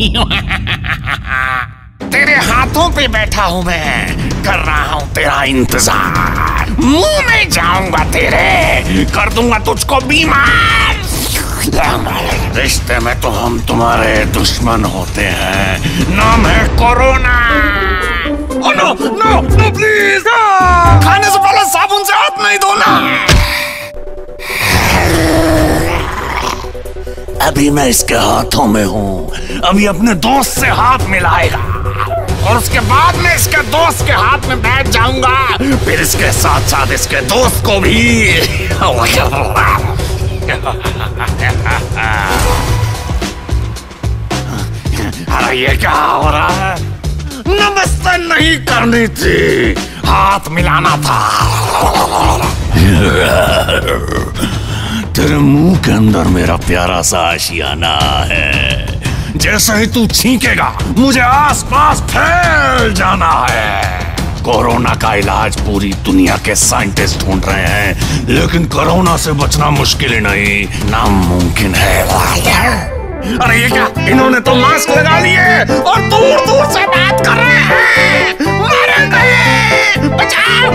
तेरे हाथों पे बैठा हूँ मैं। कर रहा हूँ तेरा इंतज़ार। मुँह में जाऊँगा तेरे। कर दूँगा तुझको बीमार। रिश्ते में तो हम तुम्हारे दुश्मन होते हैं। नाम है कोरोना। अभी मैं इसके हाथों में हूँ। अभी अपने दोस्त से हाथ मिलाएगा। और उसके बाद में इसके दोस्त के हाथ में बैठ जाऊँगा। फिर इसके साथ साथ इसके दोस्त को भी। अरे ये क्या हो रहा है? नमस्ते नहीं करनी थी। हाथ मिलाना था। तेरे मुँह के अंदर मेरा प्यारा सा आशियाना है जैसे ही तू छींकेगा मुझे आस पास फैल जाना है कोरोना का इलाज पूरी दुनिया के साइंटिस्ट ढूंढ रहे हैं लेकिन कोरोना से बचना मुश्किल ही नहीं नामुमकिन है अरे ये क्या इन्होंने तो मास्क लगा लिए और दूर दूर से बात कर रहे हैं मारे गए बचाओ